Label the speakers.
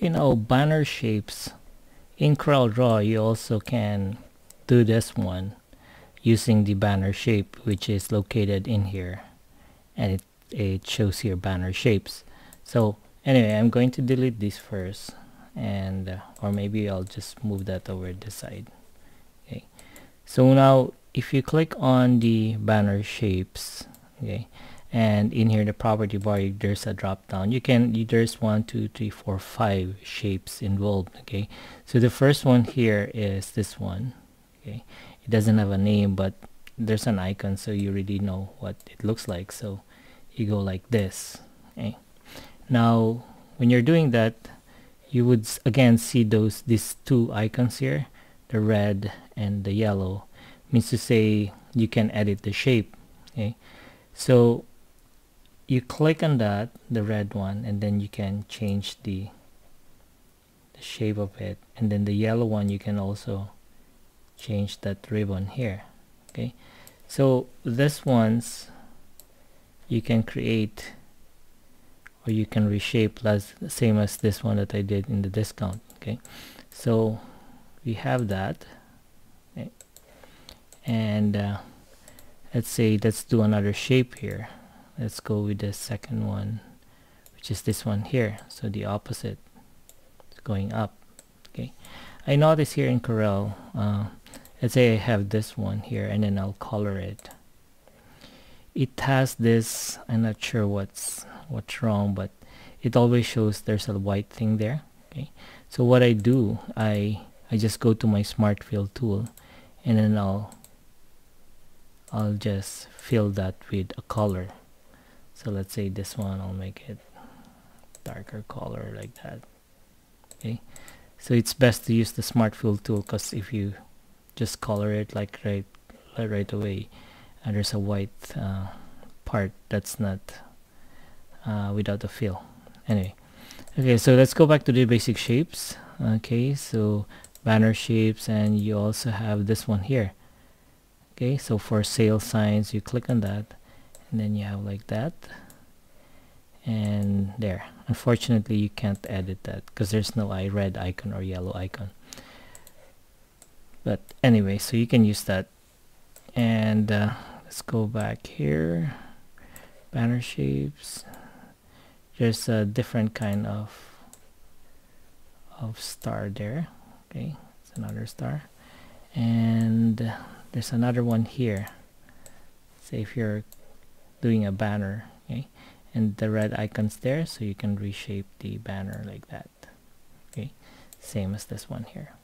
Speaker 1: you know banner shapes in CorelDRAW you also can do this one using the banner shape which is located in here. And it, it shows here banner shapes. So anyway I'm going to delete this first. And uh, or maybe I'll just move that over this side. Okay. So now if you click on the banner shapes okay and in here the property bar there's a drop down. You can there's one two three four five shapes involved okay? So the first one here is this one okay? It doesn't have a name but there's an icon so you already know what it looks like. So you go like this okay? Now when you're doing that you would again see those these two icons here the red and the yellow. Means to say you can edit the shape okay? So you click on that the red one and then you can change the the shape of it. And then the yellow one you can also change that ribbon here okay? So this ones you can create or you can reshape as same as this one that I did in the discount okay? So we have that okay. and uh, let's say let's do another shape here let's go with the second one which is this one here. So the opposite it's going up. Okay. I notice here in Corel uh, let's say I have this one here and then I'll color it. It has this I'm not sure what's what's wrong but it always shows there's a white thing there. Okay. So what I do I I just go to my smart fill tool and then I'll I'll just fill that with a color so let's say this one I'll make it darker color like that. Okay? So it's best to use the smart fill tool because if you just color it like right right away and there's a white uh, part that's not uh, without a fill. Anyway. Okay so let's go back to the basic shapes. Okay so banner shapes and you also have this one here. Okay so for sale signs you click on that and then you have like that. And there. Unfortunately you can't edit that because there's no I red icon or yellow icon. But anyway so you can use that. And uh, let's go back here. Banner shapes. There's a different kind of of star there. Okay it's another star. And there's another one here. Say if you're doing a banner okay? And the red icons there so you can reshape the banner like that okay? Same as this one here